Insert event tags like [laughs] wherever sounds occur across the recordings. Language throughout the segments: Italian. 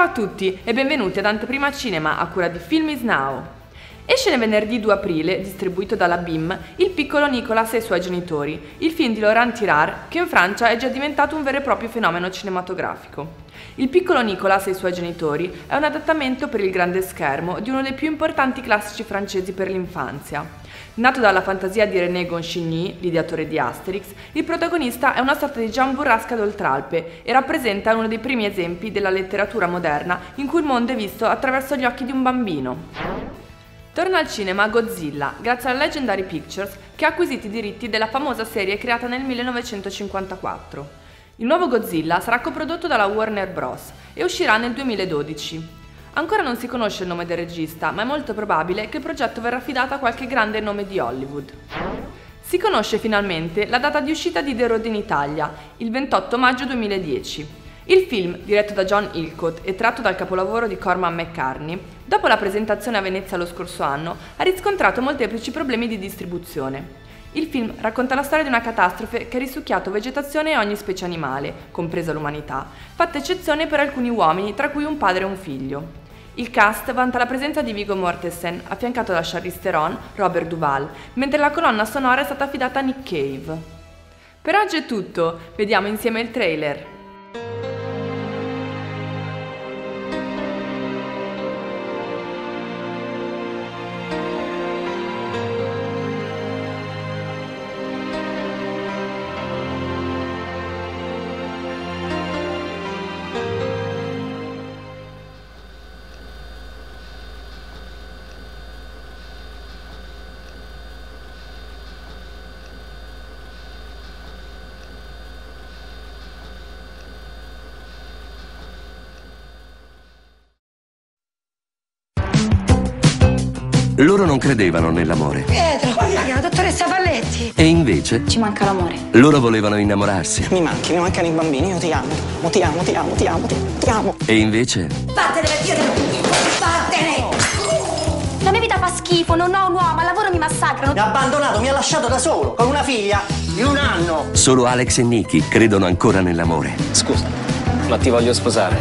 Ciao a tutti e benvenuti ad Anteprima Cinema a cura di Film is Now. Esce nel venerdì 2 aprile, distribuito dalla BIM, Il piccolo Nicolas e i suoi genitori, il film di Laurent Tirard che in Francia è già diventato un vero e proprio fenomeno cinematografico. Il piccolo Nicolas e i suoi genitori è un adattamento per il grande schermo di uno dei più importanti classici francesi per l'infanzia. Nato dalla fantasia di René Goscinny, l'ideatore di Asterix, il protagonista è una sorta di Gian Burrasca d'Oltralpe e rappresenta uno dei primi esempi della letteratura moderna in cui il mondo è visto attraverso gli occhi di un bambino. Torna al cinema Godzilla, grazie alla Legendary Pictures che ha acquisito i diritti della famosa serie creata nel 1954. Il nuovo Godzilla sarà coprodotto dalla Warner Bros. e uscirà nel 2012. Ancora non si conosce il nome del regista, ma è molto probabile che il progetto verrà affidato a qualche grande nome di Hollywood. Si conosce finalmente la data di uscita di The Road in Italia, il 28 maggio 2010. Il film, diretto da John Ilcott e tratto dal capolavoro di Corman McCartney, dopo la presentazione a Venezia lo scorso anno, ha riscontrato molteplici problemi di distribuzione. Il film racconta la storia di una catastrofe che ha risucchiato vegetazione e ogni specie animale, compresa l'umanità, fatta eccezione per alcuni uomini, tra cui un padre e un figlio. Il cast vanta la presenza di Vigo Mortensen, affiancato da Charlize Theron, Robert Duval, mentre la colonna sonora è stata affidata a Nick Cave. Per oggi è tutto, vediamo insieme il trailer. Loro non credevano nell'amore. Pietro, guarda la dottoressa Palletti. E invece Ci manca l'amore. loro volevano innamorarsi. Mi manchi, mi mancano i bambini, io ti amo. Mo ti amo, ti amo, ti amo, ti amo, ti amo. E invece Vattene Dio, vattene! La mia vita fa schifo, non ho un uomo, al lavoro mi massacrano. Mi ha abbandonato, mi ha lasciato da solo, con una figlia di un anno. solo Alex e Nicky credono ancora nell'amore. Scusa, ma ti voglio sposare.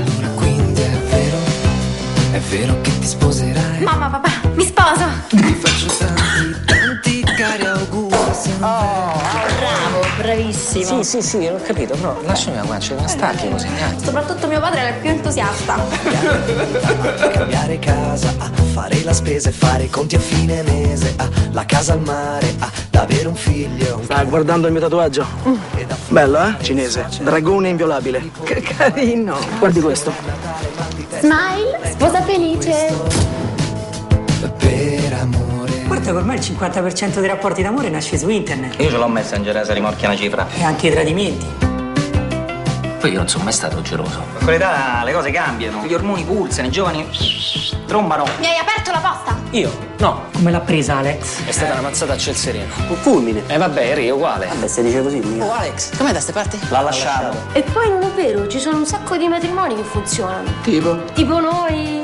È vero, che ti sposerai. Mamma, papà, mi sposo. Ti faccio tanti, tanti cari auguri. sempre. Bravo, bravissimo. Sì, sì, sì, ho capito, però lasciami la guancia, non stacchi così, dai. Soprattutto mio padre era il più entusiasta. [laughs] Cambiare casa, ah, fare la spesa e fare i conti a fine mese. ah, la casa al mare, da avere un figlio. Stai guardando il mio tatuaggio? Bello, eh? Cinese. Dragone inviolabile. Che carino! Guardi questo. Smile, sposa felice. Per amore. Guarda che ormai il 50% dei rapporti d'amore nasce su internet Io ce l'ho Messenger, se rimorchia una cifra. e anche i tradimenti. Poi io non sono mai stato geloso. Con quell'età le cose cambiano, gli ormoni pulsano, i giovani trombano. Mi hai aperto la posta? Io? No, Come l'ha presa Alex? è stata una mazzata a ciel sereno. Un fulmine. E vabbè, eri uguale. Vabbè, se dice così, mica. Oh Alex, com'è da ste parti? L'ha lasciato. E poi non è vero, ci sono un sacco di matrimoni che funzionano. Tipo? Tipo noi.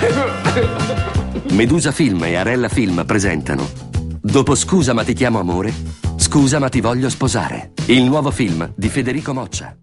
[laughs] Medusa Film e Arella Film presentano Dopo Scusa ma ti chiamo amore, Scusa ma ti voglio sposare. Il nuovo film di Federico Moccia.